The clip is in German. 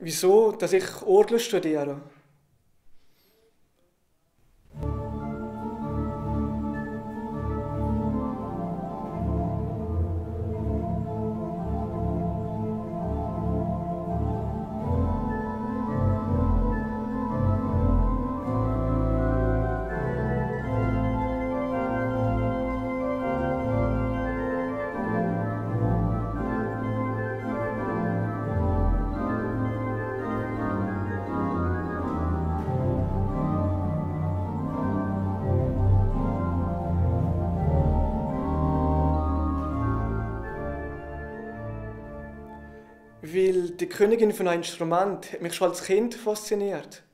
Wieso, dass ich Orgel studiere? Weil die Königin von einem Instrument hat mich schon als Kind fasziniert.